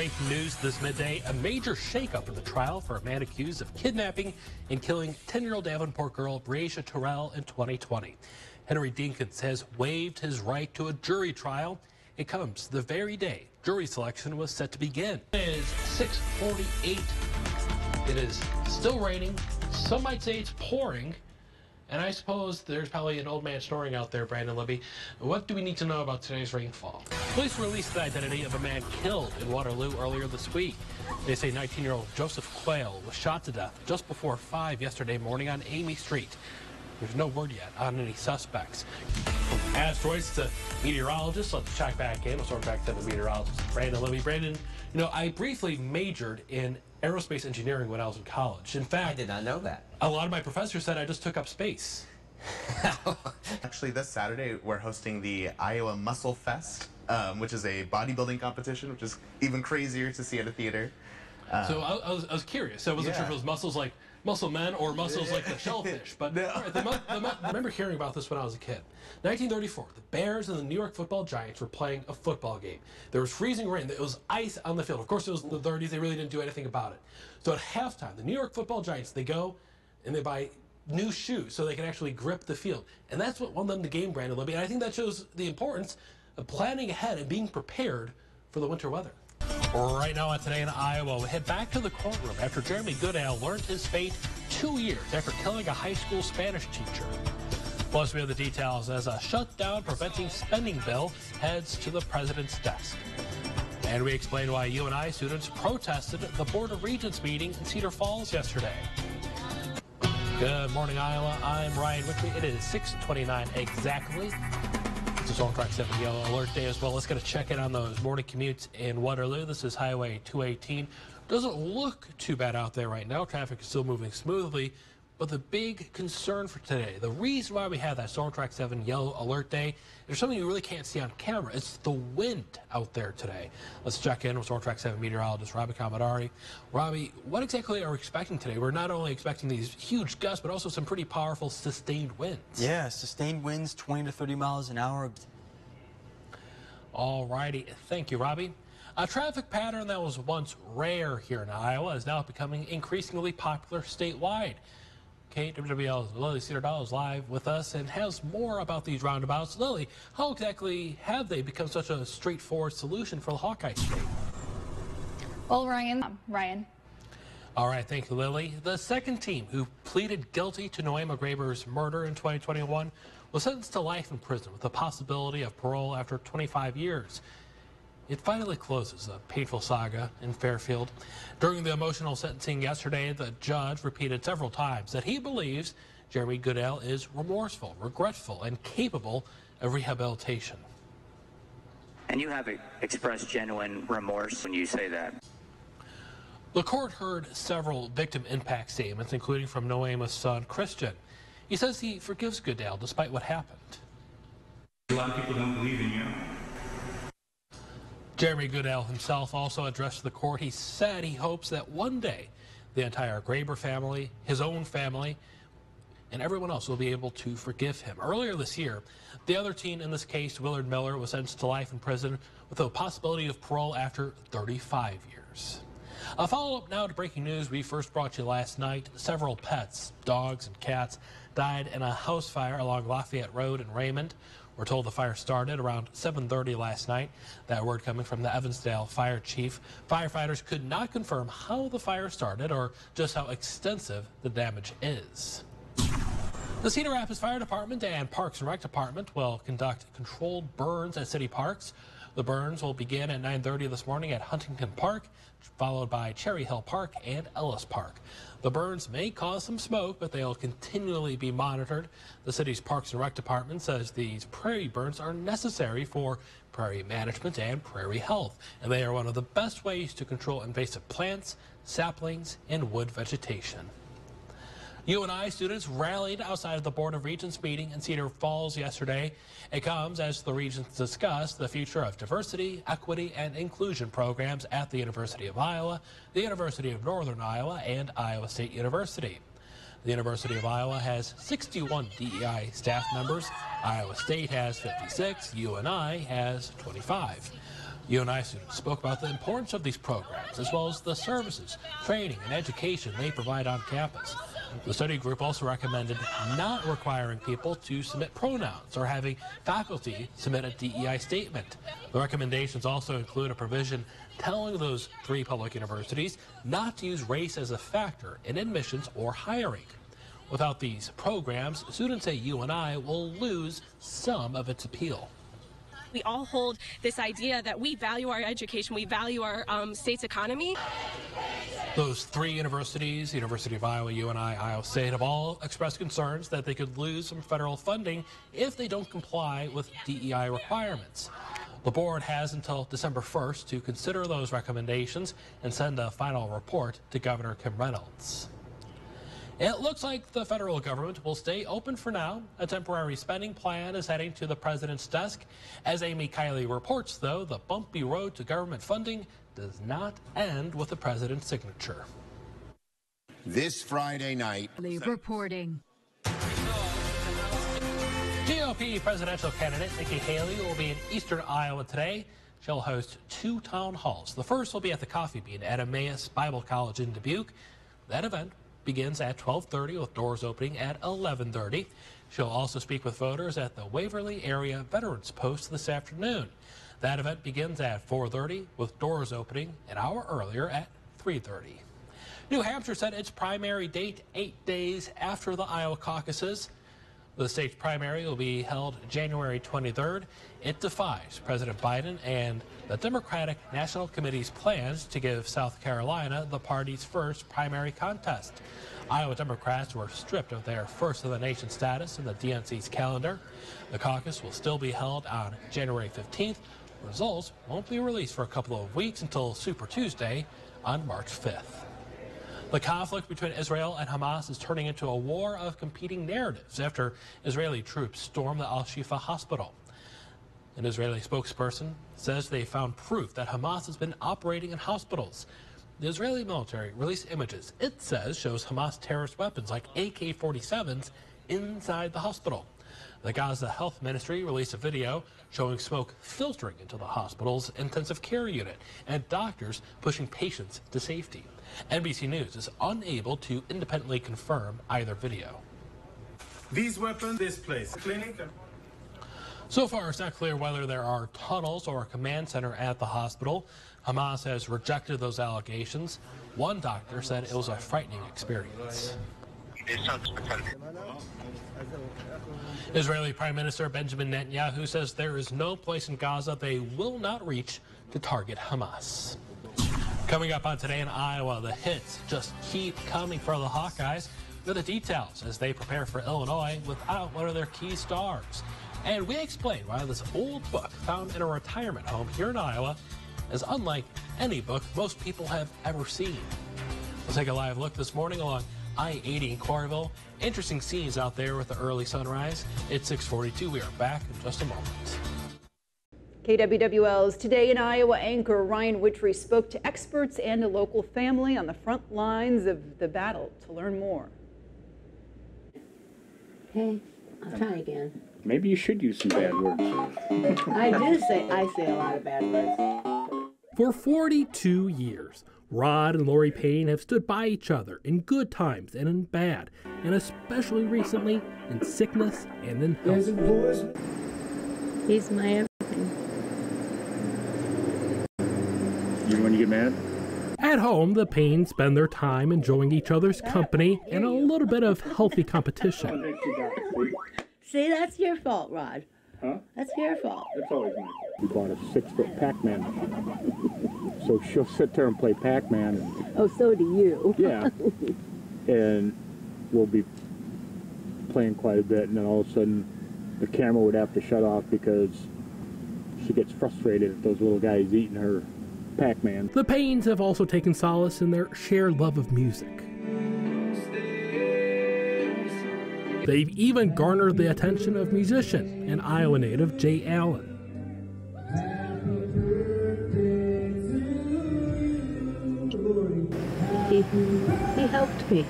Breaking news this midday, a major shakeup in the trial for a man accused of kidnapping and killing 10-year-old Davenport girl Breasia Terrell in 2020. Henry Dinkins has waived his right to a jury trial. It comes the very day jury selection was set to begin. It is 648. It is still raining. Some might say it's pouring. And I suppose there's probably an old man snoring out there, Brandon Libby. What do we need to know about today's rainfall? Police released the identity of a man killed in Waterloo earlier this week. They say 19-year-old Joseph Quayle was shot to death just before 5 yesterday morning on Amy Street. There's no word yet on any suspects. Asteroids to meteorologist. Let's check back in. Let's sort back to the meteorologist, Brandon Libby. Brandon, you know, I briefly majored in aerospace engineering when I was in college. In fact, I did not know that. A lot of my professors said I just took up space. Actually, this Saturday we're hosting the Iowa Muscle Fest, um, which is a bodybuilding competition, which is even crazier to see at a theater. Um, so I, I, was, I was curious. I wasn't yeah. sure if it was muscles like muscle men or muscles like the shellfish. But no. right, the, the, the, I remember hearing about this when I was a kid. 1934, the Bears and the New York Football Giants were playing a football game. There was freezing rain. There was ice on the field. Of course, it was the 30s. They really didn't do anything about it. So at halftime, the New York Football Giants they go and they buy new shoes so they can actually grip the field, and that's what won them the game, Brandon Libby. And I think that shows the importance of planning ahead and being prepared for the winter weather. Right now on Today in Iowa, we head back to the courtroom after Jeremy Goodale learned his fate two years after killing a high school Spanish teacher. Plus, we have the details as a shutdown preventing spending bill heads to the president's desk. And we explain why UNI students protested the Board of Regents meeting in Cedar Falls yesterday. Good morning, Iowa. I'm Ryan Witry. It is 629 exactly. This is Track 7 Yellow Alert Day as well. Let's get a check in on those morning commutes in Waterloo. This is Highway 218. Doesn't look too bad out there right now. Traffic is still moving smoothly. But the big concern for today, the reason why we have that Storm Track 7 yellow alert day, there's something you really can't see on camera. It's the wind out there today. Let's check in with Storm Track 7 meteorologist Robbie Commodari. Robbie, what exactly are we expecting today? We're not only expecting these huge gusts, but also some pretty powerful sustained winds. Yeah, sustained winds 20 to 30 miles an hour. All righty. Thank you, Robbie. A traffic pattern that was once rare here in Iowa is now becoming increasingly popular statewide. KWWL's Lily Cedar is live with us and has more about these roundabouts. Lily, how exactly have they become such a straightforward solution for the Hawkeye Street? Well, Ryan, um, Ryan. All right, thank you, Lily. The second team who pleaded guilty to Nohema Graber's murder in 2021 was sentenced to life in prison with the possibility of parole after 25 years. It finally closes a painful saga in Fairfield. During the emotional sentencing yesterday, the judge repeated several times that he believes Jeremy Goodale is remorseful, regretful, and capable of rehabilitation. And you have expressed genuine remorse when you say that. The court heard several victim impact statements, including from Nohema's son, Christian. He says he forgives Goodale despite what happened. A lot of people don't believe in you. Jeremy Goodale himself also addressed the court. He said he hopes that one day the entire Graber family, his own family, and everyone else will be able to forgive him. Earlier this year, the other teen in this case, Willard Miller, was sentenced to life in prison with a possibility of parole after 35 years. A follow-up now to breaking news we first brought you last night. Several pets, dogs and cats, died in a house fire along Lafayette Road in Raymond. We're told the fire started around 7.30 last night. That word coming from the Evansdale fire chief. Firefighters could not confirm how the fire started or just how extensive the damage is. The Cedar Rapids Fire Department and Parks and Rec Department will conduct controlled burns at city parks. The burns will begin at 9.30 this morning at Huntington Park, followed by Cherry Hill Park and Ellis Park. The burns may cause some smoke, but they'll continually be monitored. The city's Parks and Rec Department says these prairie burns are necessary for prairie management and prairie health, and they are one of the best ways to control invasive plants, saplings, and wood vegetation. UNI students rallied outside of the Board of Regents meeting in Cedar Falls yesterday. It comes as the regents discuss the future of diversity, equity, and inclusion programs at the University of Iowa, the University of Northern Iowa, and Iowa State University. The University of Iowa has 61 DEI staff members. Iowa State has 56. UNI has 25. UNI students spoke about the importance of these programs, as well as the services, training, and education they provide on campus. The study group also recommended not requiring people to submit pronouns or having faculty submit a DEI statement. The recommendations also include a provision telling those three public universities not to use race as a factor in admissions or hiring. Without these programs, students at UNI will lose some of its appeal. We all hold this idea that we value our education, we value our um, state's economy. Those three universities, University of Iowa, UNI, Iowa State, have all expressed concerns that they could lose some federal funding if they don't comply with DEI requirements. The board has until December 1st to consider those recommendations and send a final report to Governor Kim Reynolds. It looks like the federal government will stay open for now. A temporary spending plan is heading to the president's desk. As Amy Kiley reports, though, the bumpy road to government funding does not end with the president's signature. This Friday night, Reporting. GOP presidential candidate Nikki Haley will be in eastern Iowa today. She'll host two town halls. The first will be at the Coffee Bean at Emmaus Bible College in Dubuque. That event begins at 12:30 with doors opening at 11:30. She'll also speak with voters at the Waverly Area Veterans Post this afternoon. That event begins at 4:30 with doors opening an hour earlier at 3:30. New Hampshire set its primary date 8 days after the Iowa caucuses. The state's primary will be held January 23rd. It defies President Biden and the Democratic National Committee's plans to give South Carolina the party's first primary contest. Iowa Democrats were stripped of their first of the nation status in the DNC's calendar. The caucus will still be held on January 15th. Results won't be released for a couple of weeks until Super Tuesday on March 5th. The conflict between Israel and Hamas is turning into a war of competing narratives after Israeli troops stormed the Al Shifa hospital. An Israeli spokesperson says they found proof that Hamas has been operating in hospitals. The Israeli military released images it says shows Hamas terrorist weapons like AK 47s inside the hospital. The Gaza Health Ministry released a video showing smoke filtering into the hospital's intensive care unit and doctors pushing patients to safety. NBC News is unable to independently confirm either video. These weapons, this place, clinic. So far, it's not clear whether there are tunnels or a command center at the hospital. Hamas has rejected those allegations. One doctor said it was a frightening experience. Israeli Prime Minister Benjamin Netanyahu says there is no place in Gaza they will not reach to target Hamas. Coming up on Today in Iowa, the hits just keep coming for the Hawkeyes. With the details as they prepare for Illinois without one of their key stars. And we explain why this old book found in a retirement home here in Iowa is unlike any book most people have ever seen. We'll take a live look this morning along I-80 in Coralville. Interesting scenes out there with the early sunrise. It's 642. We are back in just a moment. KWWL's Today in Iowa anchor Ryan Witry spoke to experts and a local family on the front lines of the battle to learn more. Okay, I'll try again. Maybe you should use some bad words. I do say I say a lot of bad words. For 42 years, Rod and Lori Payne have stood by each other in good times and in bad, and especially recently in sickness and in health. He's my everything. You when you get mad? At home, the Paynes spend their time enjoying each other's company and a little bit of healthy competition. See, that's your fault, Rod. Huh? That's your fault. That's always mine. We bought a six foot Pac Man machine. So she'll sit there and play Pac Man. And, Oh, so do you. yeah. and we'll be playing quite a bit, and then all of a sudden the camera would have to shut off because she gets frustrated at those little guys eating her Pac Man. The Paynes have also taken solace in their shared love of music. They've even garnered the attention of musician and Iowa native Jay Allen. He, he helped me.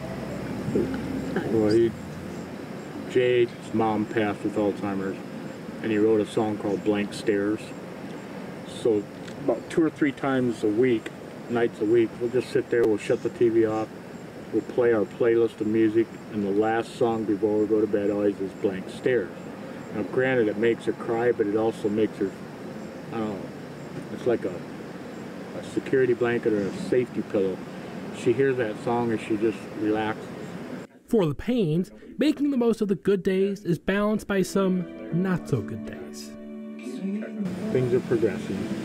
Well, he, Jay's mom passed with Alzheimer's, and he wrote a song called Blank Stares. So about two or three times a week, nights a week, we'll just sit there, we'll shut the TV off, we'll play our playlist of music, and the last song before we go to bed always is Blank Stares. Now granted it makes her cry, but it also makes her, I don't know, it's like a, a security blanket or a safety pillow. She hears that song and she just relaxes. For the Paynes, making the most of the good days is balanced by some not so good days. Things are progressing.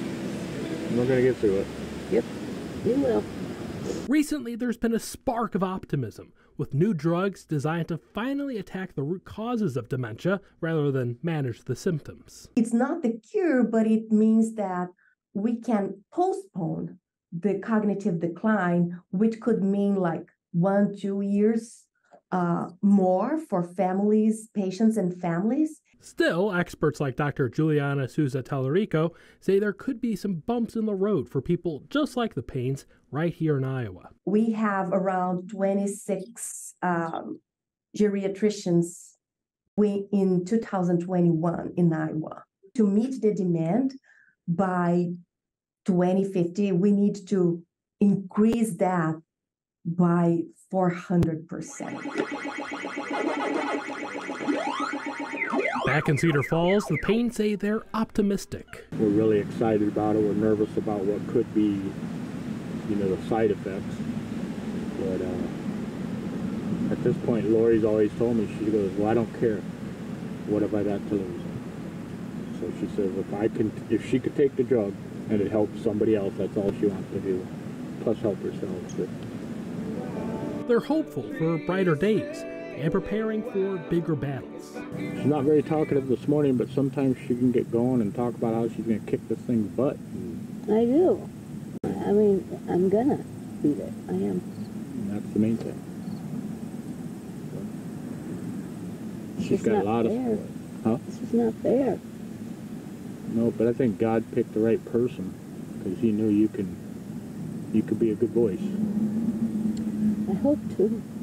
We're gonna get through it. Yep, you will. Recently, there's been a spark of optimism with new drugs designed to finally attack the root causes of dementia rather than manage the symptoms. It's not the cure, but it means that we can postpone the cognitive decline, which could mean like one, two years uh, more for families, patients, and families. Still, experts like Dr. Juliana Souza Tallarico say there could be some bumps in the road for people just like the Paynes right here in Iowa. We have around 26 um, geriatricians we, in 2021 in Iowa. To meet the demand by 2050, we need to increase that by 400%. Back in Cedar Falls, the Paynes say they're optimistic. We're really excited about it. We're nervous about what could be, you know, the side effects. But uh, at this point, Lori's always told me, she goes, well, I don't care. What have I got to lose? So she says, if I can, if she could take the drug and it helps somebody else, that's all she wants to do. Plus help herself. But they're hopeful for brighter days and preparing for bigger battles. She's not very talkative this morning, but sometimes she can get going and talk about how she's going to kick this thing's butt. I do. I mean, I'm gonna beat it. I am. And that's the main thing. She's she's got a lot fair. of. Huh? She's not fair. No, but I think God picked the right person because He knew you can, you could be a good voice. I hope to.